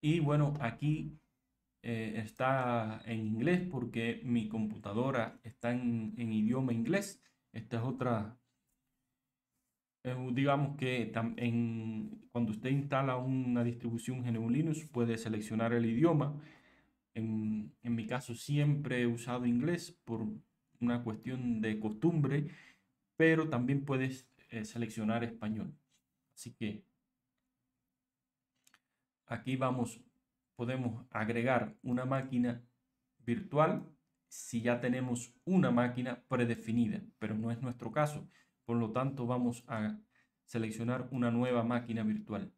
Y bueno, aquí eh, está en inglés porque mi computadora está en, idioma inglés. Esta es otra, eh, digamos que en, cuando usted instala una distribución GNU Linux puede seleccionar el idioma. En, mi caso siempre he usado inglés por una cuestión de costumbre, pero también puedes eh, seleccionar español. Así que aquí vamos, podemos agregar una máquina virtual si ya tenemos una máquina predefinida, pero no es nuestro caso. Por lo tanto, vamos a seleccionar una nueva máquina virtual.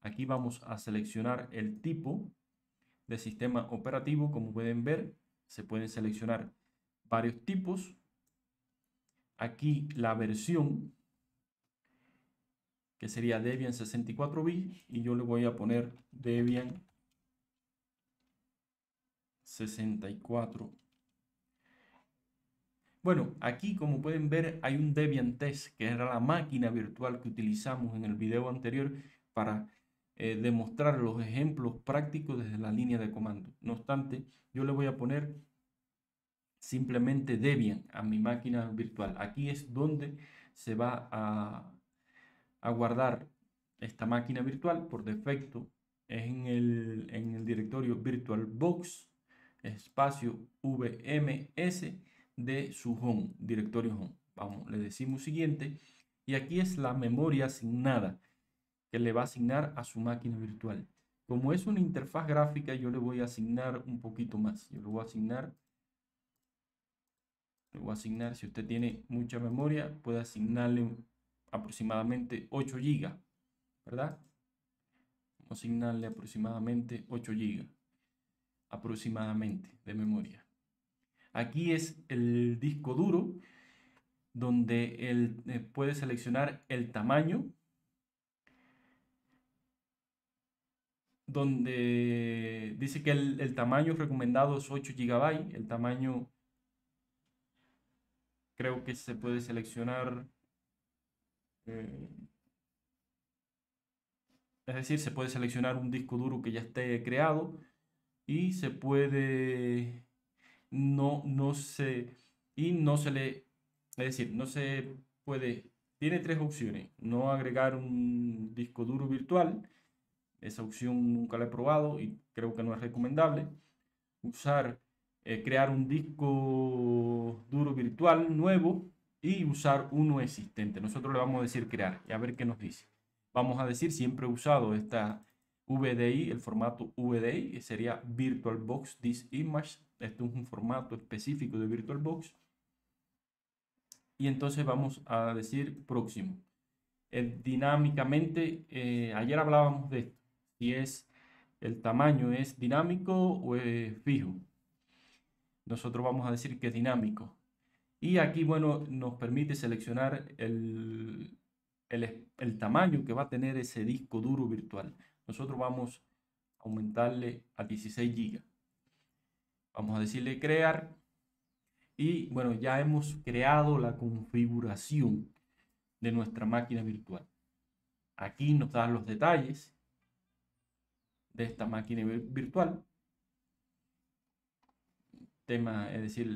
Aquí vamos a seleccionar el tipo de sistema operativo. Como pueden ver, se pueden seleccionar varios tipos. Aquí la versión, que sería Debian 64 bits, y yo le voy a poner Debian 64. Bueno, aquí como pueden ver hay un Debian Test, que era la máquina virtual que utilizamos en el video anterior para eh, demostrar los ejemplos prácticos desde la línea de comando. No obstante, yo le voy a poner simplemente Debian a mi máquina virtual. Aquí es donde se va a, a guardar esta máquina virtual por defecto en el, en el directorio VirtualBox espacio VMS de su home, directorio home. Vamos, le decimos siguiente y aquí es la memoria asignada que le va a asignar a su máquina virtual. Como es una interfaz gráfica, yo le voy a asignar un poquito más. Yo le voy a asignar le voy a asignar, si usted tiene mucha memoria, puede asignarle aproximadamente 8 GB, ¿verdad? Vamos a asignarle aproximadamente 8 GB, aproximadamente, de memoria. Aquí es el disco duro, donde él eh, puede seleccionar el tamaño, donde dice que el, el tamaño recomendado es 8 GB, el tamaño creo que se puede seleccionar. Es decir, se puede seleccionar un disco duro que ya esté creado y se puede no, no se y no se le es decir, no se puede tiene tres opciones, no agregar un disco duro virtual, esa opción nunca la he probado y creo que no es recomendable. Usar eh, crear un disco duro virtual nuevo y usar uno existente. Nosotros le vamos a decir crear y a ver qué nos dice. Vamos a decir, siempre he usado esta VDI, el formato VDI, sería VirtualBox This Image. Esto es un formato específico de VirtualBox. Y entonces vamos a decir próximo. Eh, dinámicamente, ayer hablábamos de esto, si es el tamaño es dinámico o es fijo nosotros vamos a decir que es dinámico. Y aquí, bueno, nos permite seleccionar el, el, tamaño que va a tener ese disco duro virtual. Nosotros vamos a aumentarle a 16 GB. Vamos a decirle crear. Y bueno, ya hemos creado la configuración de nuestra máquina virtual. Aquí nos dan los detalles de esta máquina virtual tema, es decir,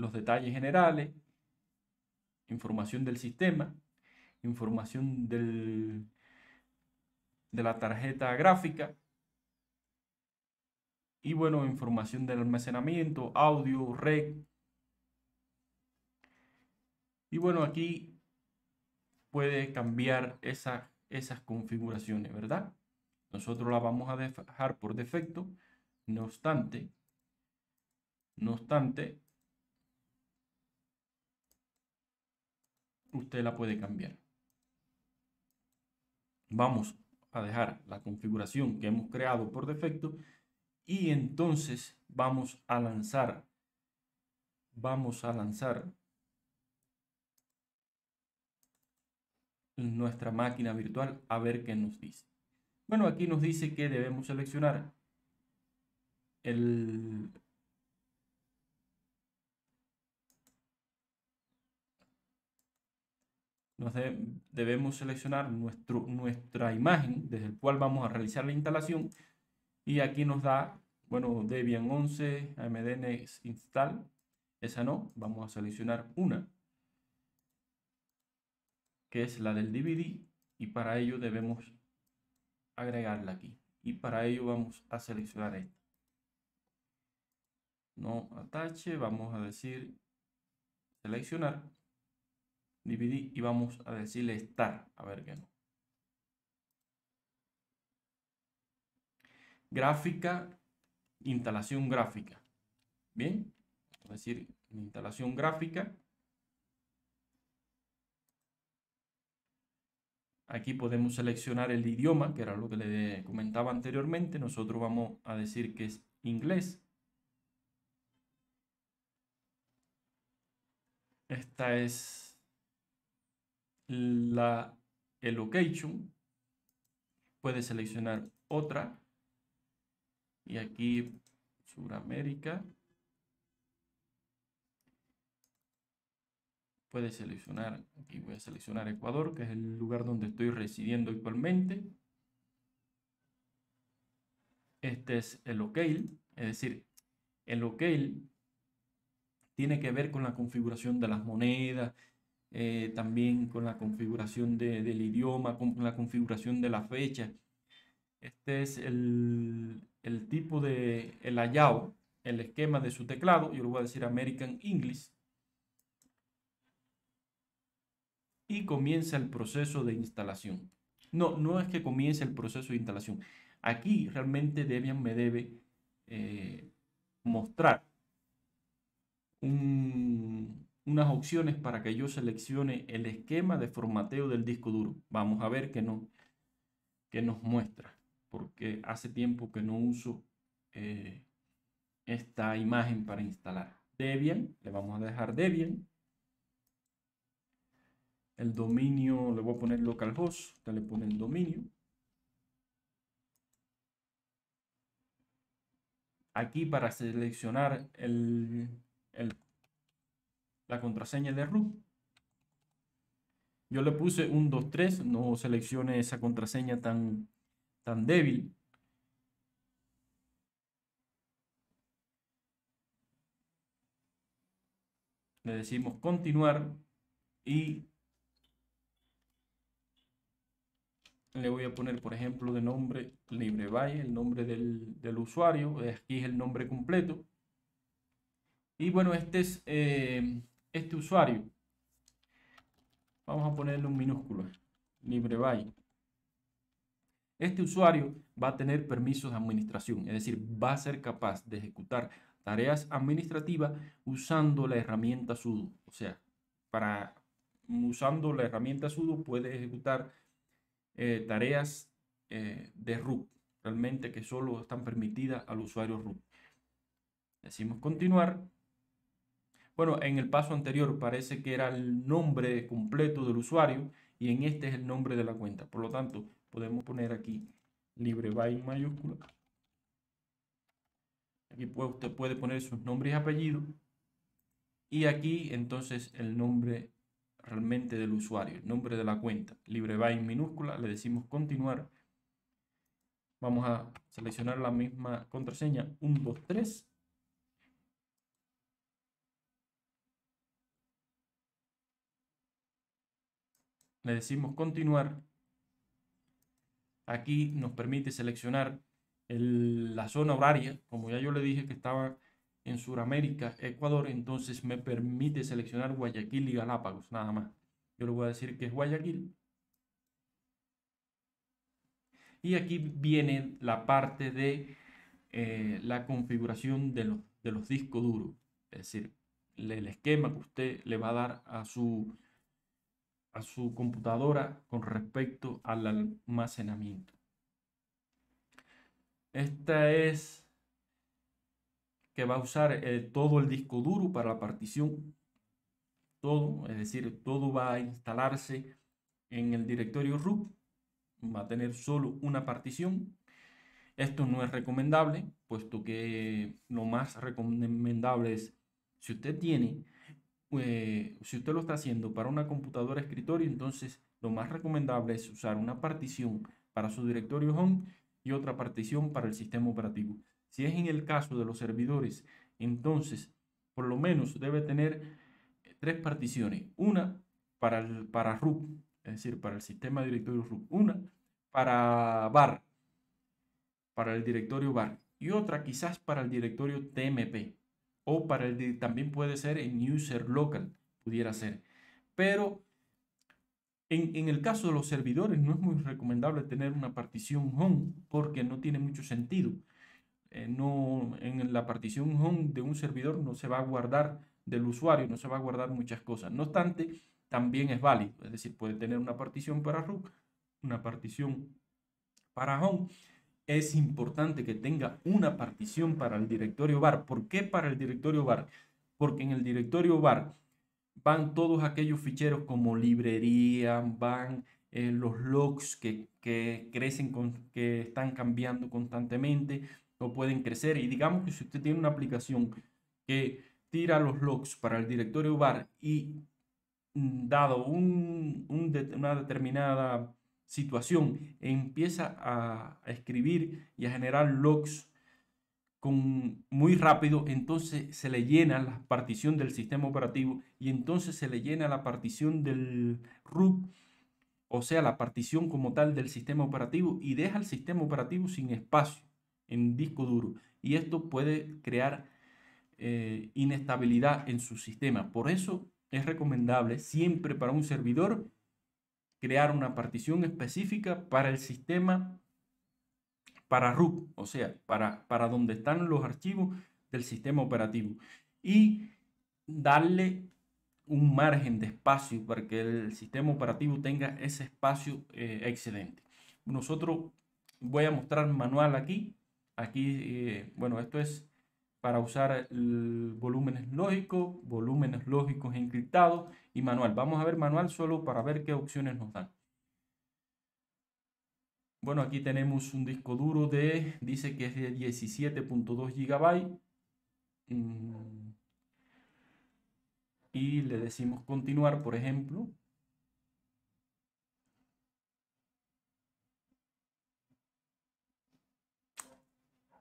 los detalles generales, información del sistema, información del, de la tarjeta gráfica y bueno, información del almacenamiento, audio, red. Y bueno, aquí puede cambiar esa, esas configuraciones, ¿verdad? Nosotros la vamos a dejar por defecto no obstante, no obstante, usted la puede cambiar. Vamos a dejar la configuración que hemos creado por defecto y entonces vamos a lanzar vamos a lanzar nuestra máquina virtual a ver qué nos dice. Bueno, aquí nos dice que debemos seleccionar el, nos debemos seleccionar nuestro, nuestra imagen desde el cual vamos a realizar la instalación. Y aquí nos da, bueno, Debian 11, AMD Next Install, esa no, vamos a seleccionar una, que es la del DVD y para ello debemos agregarla aquí. Y para ello vamos a seleccionar esta. No atache vamos a decir seleccionar DVD y vamos a decirle estar a ver qué no gráfica instalación gráfica bien es decir instalación gráfica Aquí podemos seleccionar el idioma, que era lo que le comentaba anteriormente. Nosotros vamos a decir que es inglés. Esta es la el location. Puede seleccionar otra. Y aquí Suramérica. puede seleccionar, aquí voy a seleccionar Ecuador, que es el lugar donde estoy residiendo actualmente. Este es el locale, es decir, el locale tiene que ver con la configuración de las monedas, eh, también con la configuración del idioma, con la configuración de la fecha. Este es el, el tipo de el layout, el esquema de su teclado. Yo le voy a decir American English. y comienza el proceso de instalación. No, no es que comience el proceso de instalación. Aquí realmente Debian me debe eh, mostrar unas opciones para que yo seleccione el esquema de formateo del disco duro. Vamos a ver qué, no, nos muestra, porque hace tiempo que no uso eh, esta imagen para instalar. Debian, le vamos a dejar Debian el dominio, le voy a poner localhost, usted le pone el dominio. Aquí para seleccionar el, la contraseña de root. Yo le puse un 2.3, no seleccione esa contraseña tan, tan débil. Le decimos continuar y le voy a poner, por ejemplo, de nombre LibreBay, el nombre del, del, usuario, aquí es el nombre completo. Y bueno, este es eh, este usuario. Vamos a ponerle un minúsculo, LibreBay. Este usuario va a tener permisos de administración, es decir, va a ser capaz de ejecutar tareas administrativas usando la herramienta sudo. O sea, para usando la herramienta sudo puede ejecutar eh, tareas eh, de root, realmente que solo están permitidas al usuario root. Decimos continuar. Bueno, en el paso anterior parece que era el nombre completo del usuario y en este es el nombre de la cuenta. Por lo tanto, podemos poner aquí libre mayúscula. Aquí puede, usted puede poner sus nombres y apellidos. Y aquí entonces el nombre realmente del usuario, el nombre de la cuenta, libre minúscula, le decimos continuar. Vamos a seleccionar la misma contraseña 123. Le decimos continuar. Aquí nos permite seleccionar la zona horaria, como ya yo le dije que estaba en Sudamérica, Ecuador, entonces me permite seleccionar Guayaquil y Galápagos, nada más. Yo le voy a decir que es Guayaquil. Y aquí viene la parte de eh, la configuración de los, de los discos duros. Es decir, el esquema que usted le va a dar a su, a su computadora con respecto al almacenamiento. Esta es va a usar eh, todo el disco duro para la partición. Todo, es decir, todo va a instalarse en el directorio root. Va a tener solo una partición. Esto no es recomendable, puesto que lo más recomendable es, si usted tiene eh, si usted lo está haciendo para una computadora escritorio, entonces lo más recomendable es usar una partición para su directorio home y otra partición para el sistema operativo. Si es en el caso de los servidores, entonces por lo menos debe tener tres particiones. Una para, el, para es decir, para el sistema directorio root. Una para bar, para el directorio bar. Y otra quizás para el directorio TMP. O para el también puede ser en user local, pudiera ser. Pero en, el caso de los servidores no es muy recomendable tener una partición home porque no tiene mucho sentido. Eh, no, en la partición home de un servidor no se va a guardar del usuario, no se va a guardar muchas cosas. No obstante, también es válido, es decir, puede tener una partición para root, una partición para home. Es importante que tenga una partición para el directorio bar. ¿Por qué para el directorio bar? Porque en el directorio bar van todos aquellos ficheros como librería, van eh, los logs que, crecen, con, que están cambiando constantemente o pueden crecer. Y digamos que si usted tiene una aplicación que tira los logs para el directorio bar y mm, dado un, una determinada situación empieza a, escribir y a generar logs con, muy rápido, entonces se le llena la partición del sistema operativo y entonces se le llena la partición del root, o sea, la partición como tal del sistema operativo y deja el sistema operativo sin espacio en disco duro. Y esto puede crear eh, inestabilidad en su sistema. Por eso es recomendable siempre para un servidor crear una partición específica para el sistema para root, o sea, para, para donde están los archivos del sistema operativo. Y darle un margen de espacio para que el sistema operativo tenga ese espacio eh, excedente. Nosotros voy a mostrar manual aquí. Aquí, eh, bueno, esto es para usar volúmenes lógicos, volúmenes lógicos encriptados y manual. Vamos a ver manual solo para ver qué opciones nos dan. Bueno, aquí tenemos un disco duro de, dice que es de 17.2 GB. Mm. Y le decimos continuar, por ejemplo.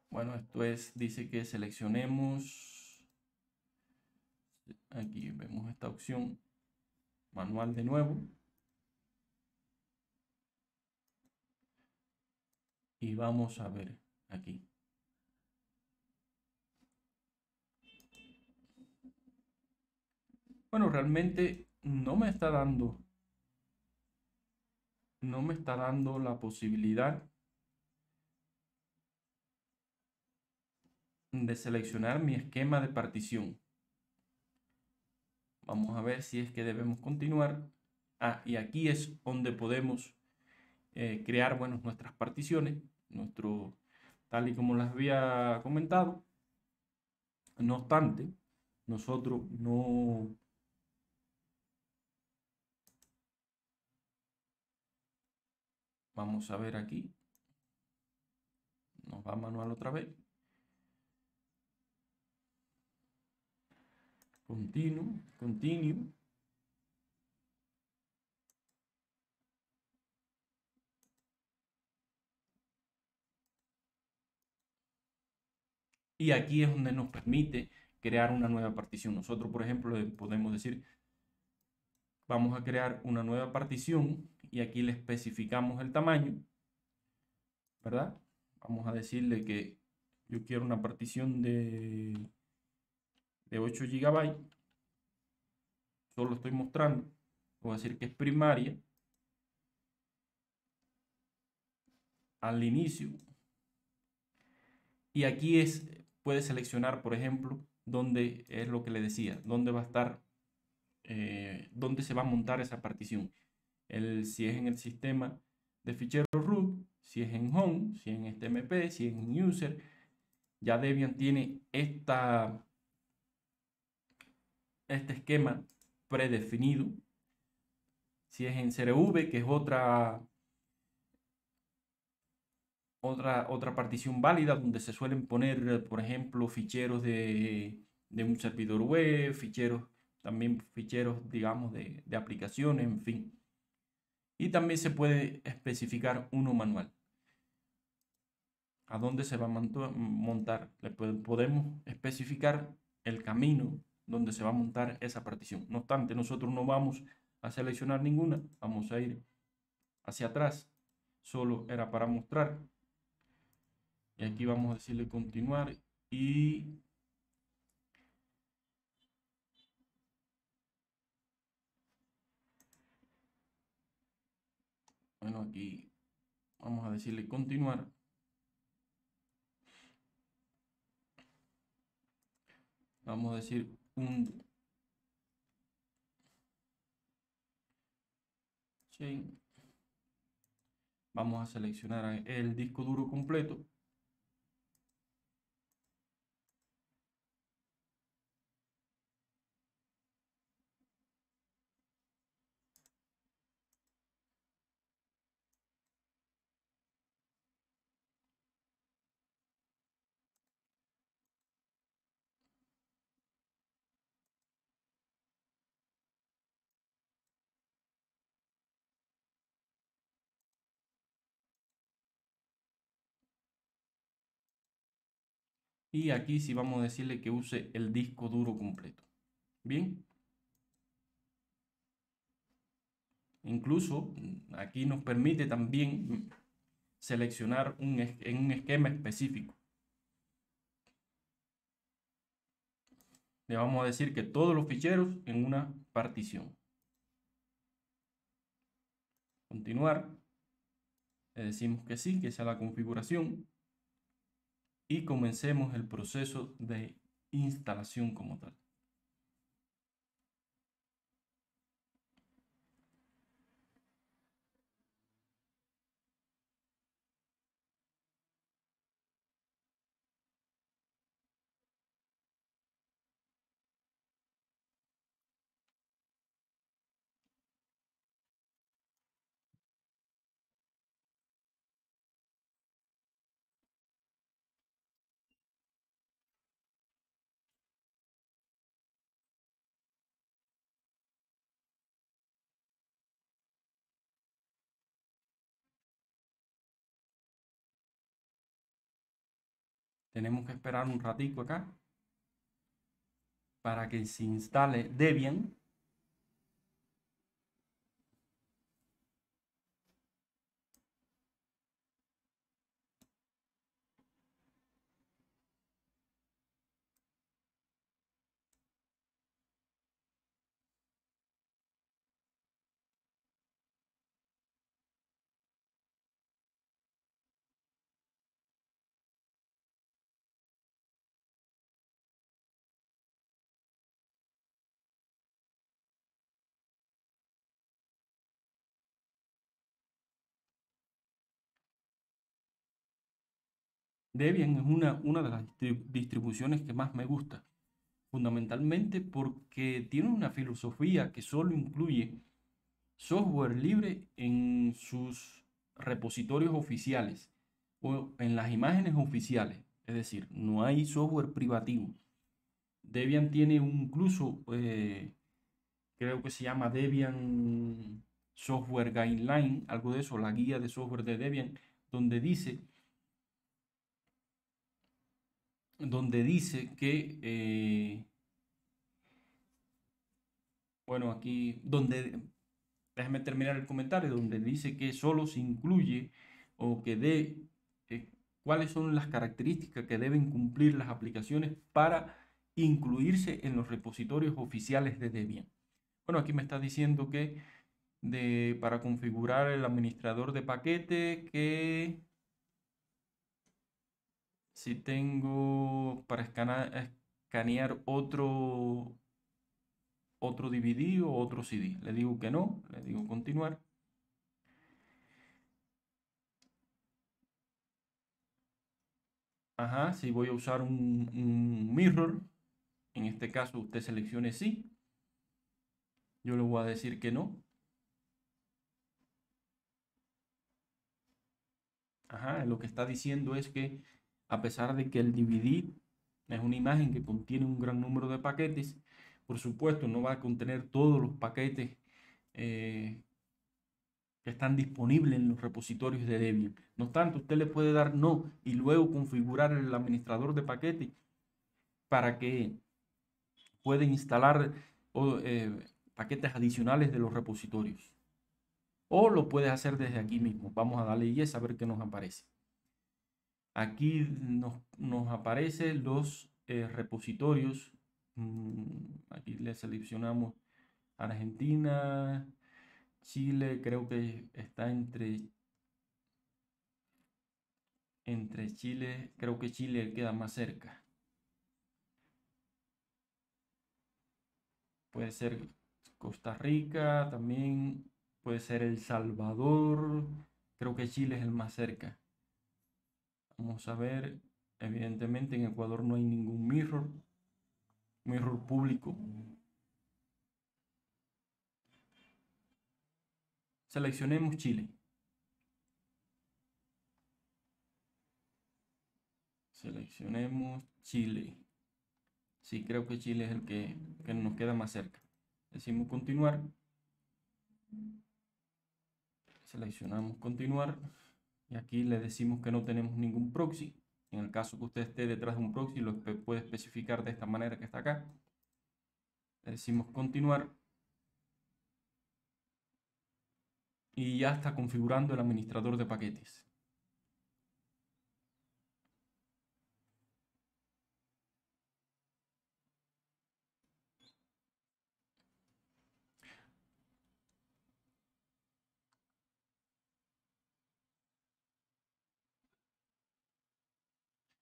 Bueno, esto es, dice que seleccionemos. Aquí vemos esta opción. Manual de nuevo. y vamos a ver aquí. Bueno, realmente no me está dando, no me está dando la posibilidad de seleccionar mi esquema de partición. Vamos a ver si es que debemos continuar. Ah, y aquí es donde podemos eh, crear bueno, nuestras particiones, nuestro, tal y como las había comentado. No obstante, nosotros no Vamos a ver aquí. Nos va manual otra vez. Continuo, continuo. Y aquí es donde nos permite crear una nueva partición. Nosotros, por ejemplo, podemos decir, vamos a crear una nueva partición y aquí le especificamos el tamaño, ¿verdad? Vamos a decirle que yo quiero una partición de, de 8 GB. Solo estoy mostrando. Voy a decir que es primaria. Al inicio. Y aquí es puede seleccionar, por ejemplo, dónde es lo que le decía, dónde va a estar, eh, dónde se va a montar esa partición. El, si es en el sistema de ficheros root, si es en home, si en este MP, si es en user. Ya Debian tiene esta, este esquema predefinido. Si es en CRV, que es otra otra, otra partición válida donde se suelen poner, por ejemplo, ficheros de, un servidor web, ficheros también ficheros, digamos, de, de aplicaciones, en fin. Y también se puede especificar uno manual. ¿A dónde se va a montar? Podemos especificar el camino donde se va a montar esa partición. No obstante, nosotros no vamos a seleccionar ninguna, vamos a ir hacia atrás. Solo era para mostrar. Y aquí vamos a decirle continuar y bueno, aquí vamos a decirle continuar. Vamos a decir un Vamos a seleccionar el disco duro completo. Y aquí sí vamos a decirle que use el disco duro completo. Bien. Incluso aquí nos permite también seleccionar un, en un esquema específico. Le vamos a decir que todos los ficheros en una partición. Continuar. Le decimos que sí, que es la configuración y comencemos el proceso de instalación como tal. Tenemos que esperar un ratico acá para que se instale Debian Debian es una, una de las distribuciones que más me gusta, fundamentalmente porque tiene una filosofía que solo incluye software libre en sus repositorios oficiales o en las imágenes oficiales, es decir, no hay software privativo. Debian tiene incluso, eh, creo que se llama Debian Software Guideline, algo de eso, la guía de software de Debian, donde dice donde dice que, eh, bueno, aquí, donde, déjame terminar el comentario, donde dice que solo se incluye o que de eh, cuáles son las características que deben cumplir las aplicaciones para incluirse en los repositorios oficiales de Debian. Bueno, aquí me está diciendo que de, para configurar el administrador de paquete que si tengo para escanear, otro, otro DVD o otro CD. Le digo que no, le digo continuar. Ajá, si voy a usar un, un mirror, en este caso usted seleccione sí. Yo le voy a decir que no. Ajá, lo que está diciendo es que a pesar de que el DVD es una imagen que contiene un gran número de paquetes, por supuesto, no va a contener todos los paquetes eh, que están disponibles en los repositorios de Debian. No obstante, usted le puede dar no y luego configurar el administrador de paquetes para que pueda instalar eh, paquetes adicionales de los repositorios. O lo puedes hacer desde aquí mismo. Vamos a darle yes a ver qué nos aparece. Aquí nos, nos aparecen los eh, repositorios. Mm, aquí le seleccionamos Argentina, Chile, creo que está entre entre Chile, creo que Chile queda más cerca. Puede ser Costa Rica, también puede ser El Salvador. Creo que Chile es el más cerca. Vamos a ver, evidentemente en Ecuador no hay ningún mirror, mirror público. Seleccionemos Chile. Seleccionemos Chile. Sí, creo que Chile es el que, que nos queda más cerca. Decimos continuar. Seleccionamos continuar. Y aquí le decimos que no tenemos ningún proxy. En el caso que usted esté detrás de un proxy, lo puede especificar de esta manera que está acá. Le decimos continuar. Y ya está configurando el administrador de paquetes.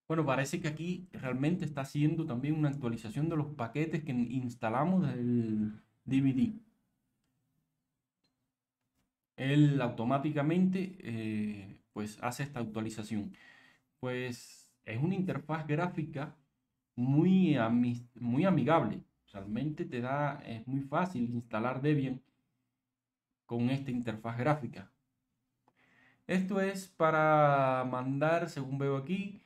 Bueno, parece que aquí realmente está haciendo también una actualización de los paquetes que instalamos del DVD. Él automáticamente eh, pues hace esta actualización. Pues es una interfaz gráfica muy, muy amigable. Realmente te da, es muy fácil instalar Debian con esta interfaz gráfica. Esto es para mandar, según veo aquí,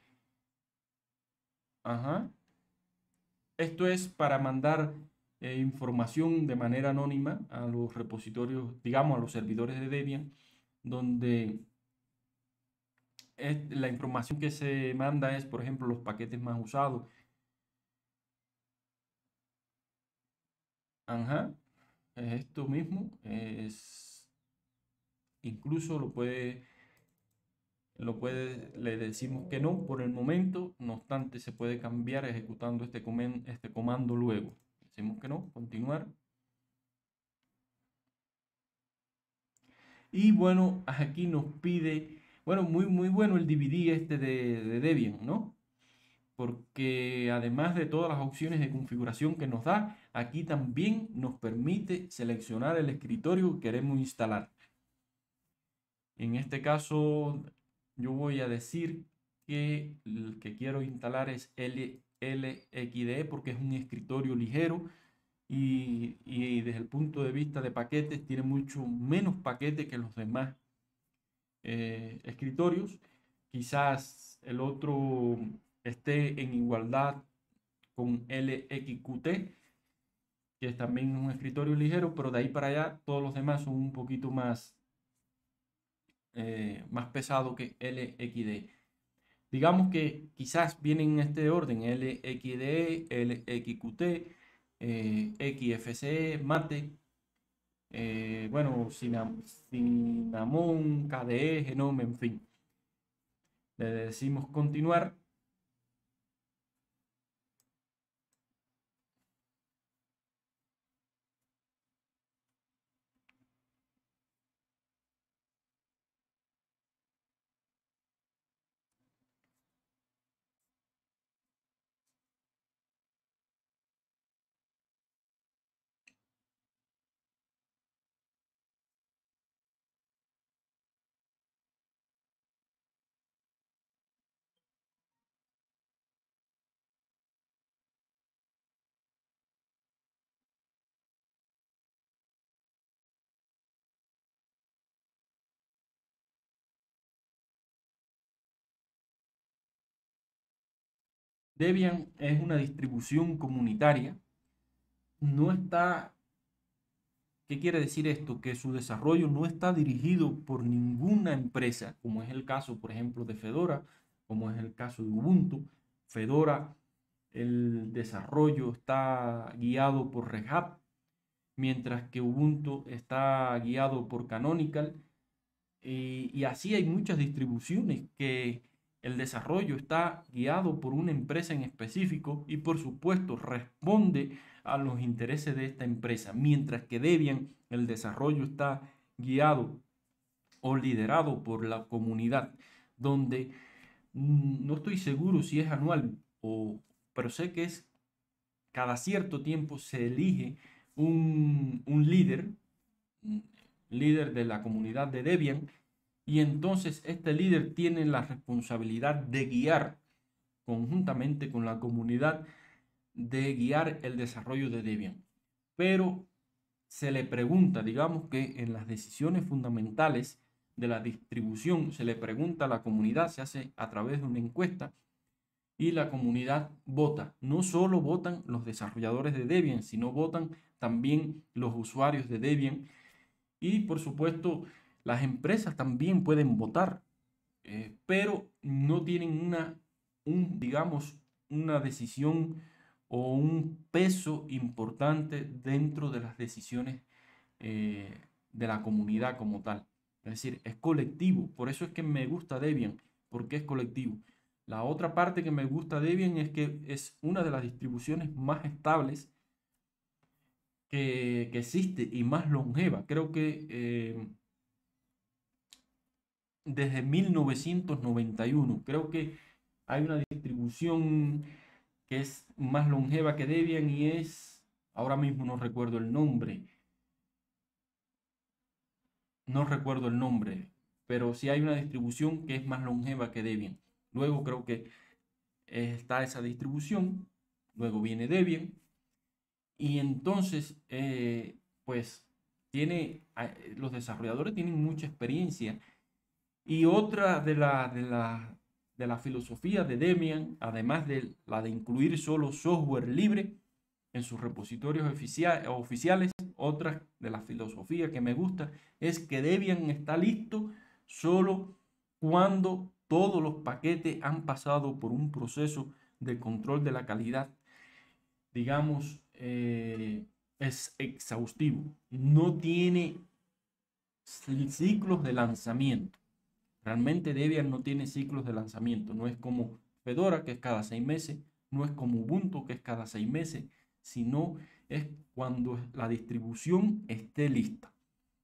Ajá. Esto es para mandar eh, información de manera anónima a los repositorios, digamos, a los servidores de Debian, donde la información que se manda es, por ejemplo, los paquetes más usados. Ajá, es esto mismo. Es, incluso lo puede lo puede, le decimos que no por el momento, no obstante se puede cambiar ejecutando este, este comando luego. Decimos que no, continuar. Y bueno, aquí nos pide, bueno, muy, muy bueno el DVD este de Debian, ¿no? Porque además de todas las opciones de configuración que nos da, aquí también nos permite seleccionar el escritorio que queremos instalar. En este caso, yo voy a decir que el que quiero instalar es LXDE porque es un escritorio ligero y, desde el punto de vista de paquetes tiene mucho menos paquetes que los demás eh, escritorios. Quizás el otro esté en igualdad con LXQT, que es también un escritorio ligero, pero de ahí para allá todos los demás son un poquito más eh, más pesado que LXD. Digamos que quizás vienen en este orden LXD, LXQT, eh, XFCE, Mate, eh, bueno, Cinnamon, KDE, Genome, en fin. Le decimos continuar Debian es una distribución comunitaria no está ¿Qué quiere decir esto? Que su desarrollo no está dirigido por ninguna empresa, como es el caso, por ejemplo, de Fedora, como es el caso de Ubuntu. Fedora, el desarrollo está guiado por Red Hat, mientras que Ubuntu está guiado por Canonical. Y, y así hay muchas distribuciones que el desarrollo está guiado por una empresa en específico y por supuesto responde a los intereses de esta empresa, mientras que Debian el desarrollo está guiado o liderado por la comunidad, donde mm, no estoy seguro si es anual o pero sé que es cada cierto tiempo se elige un, un líder, líder de la comunidad de Debian, y entonces este líder tiene la responsabilidad de guiar conjuntamente con la comunidad de guiar el desarrollo de Debian. Pero se le pregunta, digamos que en las decisiones fundamentales de la distribución, se le pregunta a la comunidad, se hace a través de una encuesta y la comunidad vota. No solo votan los desarrolladores de Debian, sino votan también los usuarios de Debian y por supuesto las empresas también pueden votar, eh, pero no tienen una, un, digamos, una decisión o un peso importante dentro de las decisiones eh, de la comunidad como tal. Es decir, es colectivo. Por eso es que me gusta Debian, porque es colectivo. La otra parte que me gusta Debian es que es una de las distribuciones más estables que, existe y más longeva. Creo que eh, desde 1991, creo que hay una distribución que es más longeva que Debian y es, ahora mismo no recuerdo el nombre, no recuerdo el nombre, pero sí hay una distribución que es más longeva que Debian. Luego creo que está esa distribución, luego viene Debian y entonces eh, pues tiene, los desarrolladores tienen mucha experiencia y otra de, la, de, la, de la filosofía de Debian, además de la de incluir solo software libre en sus repositorios oficiales, otra de la filosofía que me gusta es que Debian está listo solo cuando todos los paquetes han pasado por un proceso de control de la calidad, digamos, eh, es exhaustivo. No tiene ciclos de lanzamiento. Realmente Debian no tiene ciclos de lanzamiento, no es como Fedora, que es cada seis meses, no es como Ubuntu, que es cada seis meses, sino es cuando la distribución esté lista.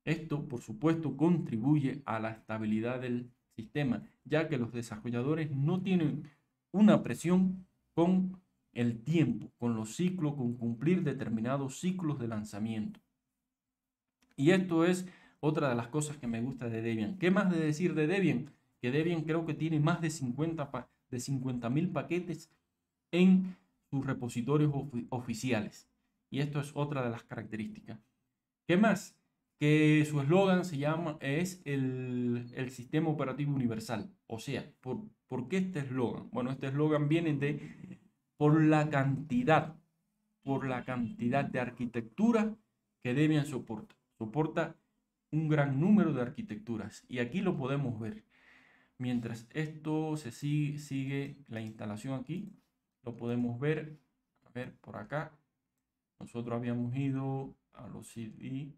Esto, por supuesto, contribuye a la estabilidad del sistema, ya que los desarrolladores no tienen una presión con el tiempo, con los ciclos, con cumplir determinados ciclos de lanzamiento. Y esto es otra de las cosas que me gusta de Debian. ¿Qué más de decir de Debian? Que Debian creo que tiene más de 50 de 50.000 paquetes en sus repositorios oficiales. Y esto es otra de las características. ¿Qué más? Que su eslogan se llama, es el, sistema operativo universal. O sea, ¿por, ¿por qué este eslogan? Bueno, este eslogan viene de por la cantidad, por la cantidad de arquitectura que Debian soporta. Soporta un gran número de arquitecturas y aquí lo podemos ver. Mientras esto se sigue, sigue la instalación aquí, lo podemos ver, a ver por acá. Nosotros habíamos ido a los CD.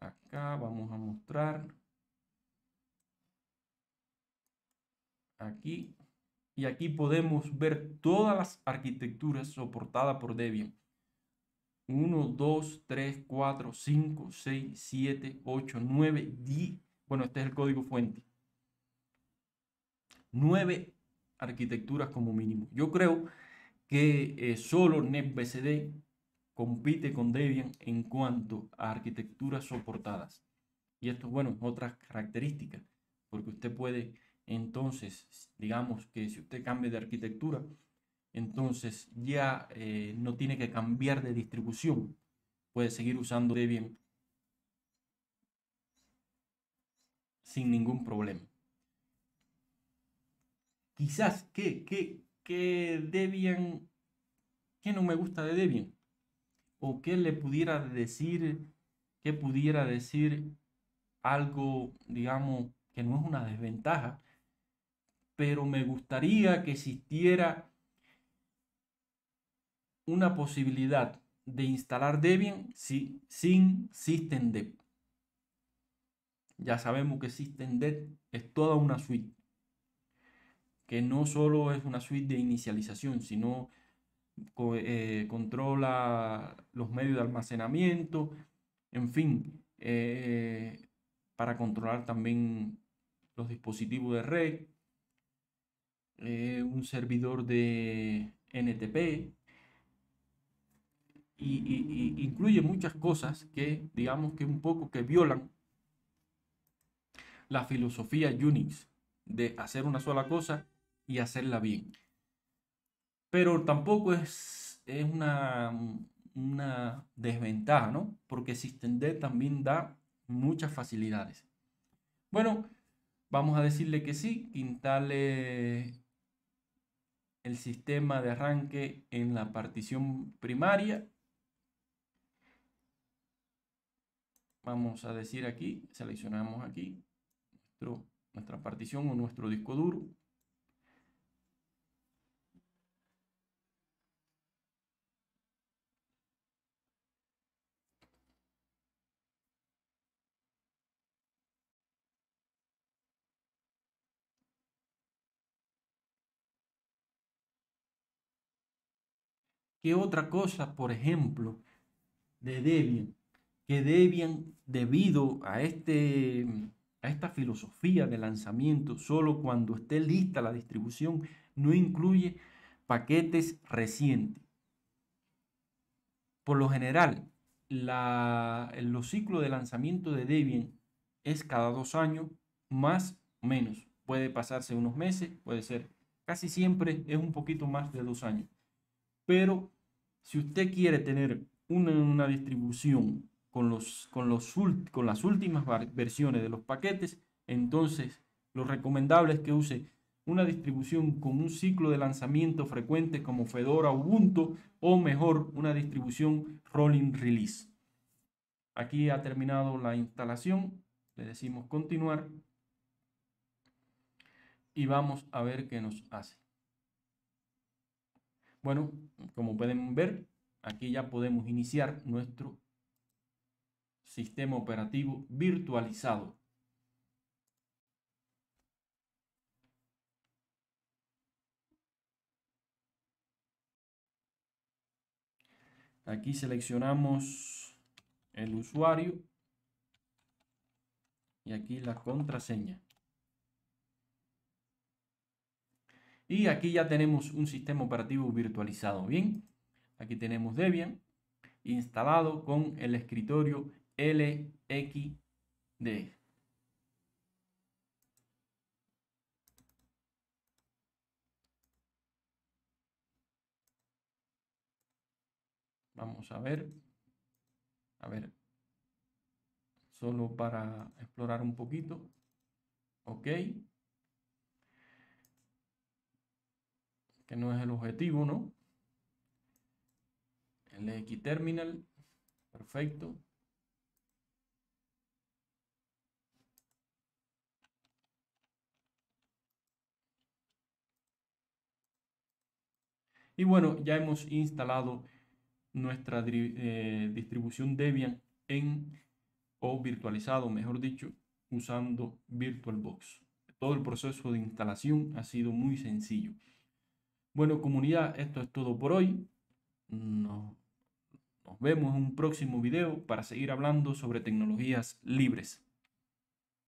Acá vamos a mostrar. Aquí. Y aquí podemos ver todas las arquitecturas soportadas por Debian. 1, 2, 3, 4, 5, 6, 7, 8, 9, 10. Bueno, este es el código fuente. 9 arquitecturas como mínimo. Yo creo que eh, solo NetBCD compite con Debian en cuanto a arquitecturas soportadas. Y esto, bueno, es otra característica, porque usted puede entonces, digamos que si usted cambia de arquitectura, entonces ya eh, no tiene que cambiar de distribución. Puede seguir usando Debian sin ningún problema. Quizás, ¿qué, qué, qué Debian, qué no me gusta de Debian? o qué le pudiera decir, que pudiera decir algo, digamos, que no es una desventaja, pero me gustaría que existiera una posibilidad de instalar Debian sin systemd. Ya sabemos que systemd es toda una suite, que no solo es una suite de inicialización, sino eh, controla los medios de almacenamiento, en fin, eh, para controlar también los dispositivos de red, eh, un servidor de NTP, incluye muchas cosas que digamos que un poco que violan la filosofía Unix de hacer una sola cosa y hacerla bien. Pero tampoco es, es una, una desventaja, ¿no? Porque SystemD también da muchas facilidades. Bueno, vamos a decirle que sí, instale el sistema de arranque en la partición primaria vamos a decir aquí, seleccionamos aquí nuestra partición o nuestro disco duro. ¿Qué otra cosa, por ejemplo, de Debian que debido a, este, a esta filosofía de lanzamiento, solo cuando esté lista la distribución, no incluye paquetes recientes. Por lo general, los ciclos de lanzamiento de Debian es cada dos años, más o menos. Puede pasarse unos meses, puede ser. Casi siempre es un poquito más de dos años. Pero si usted quiere tener una, una distribución con, los, con, los, con las últimas versiones de los paquetes, entonces lo recomendable es que use una distribución con un ciclo de lanzamiento frecuente como Fedora Ubuntu o mejor una distribución Rolling Release. Aquí ha terminado la instalación, le decimos continuar y vamos a ver qué nos hace. Bueno, como pueden ver, aquí ya podemos iniciar nuestro sistema operativo virtualizado. Aquí seleccionamos el usuario y aquí la contraseña. Y aquí ya tenemos un sistema operativo virtualizado. Bien, aquí tenemos Debian instalado con el escritorio LXD. Vamos a ver. A ver. Solo para explorar un poquito. Ok. Que no es el objetivo, ¿no? El terminal. Perfecto. Y bueno, ya hemos instalado nuestra eh, distribución Debian en o virtualizado, mejor dicho, usando VirtualBox. Todo el proceso de instalación ha sido muy sencillo. Bueno, comunidad, esto es todo por hoy. nos vemos en un próximo video para seguir hablando sobre tecnologías libres.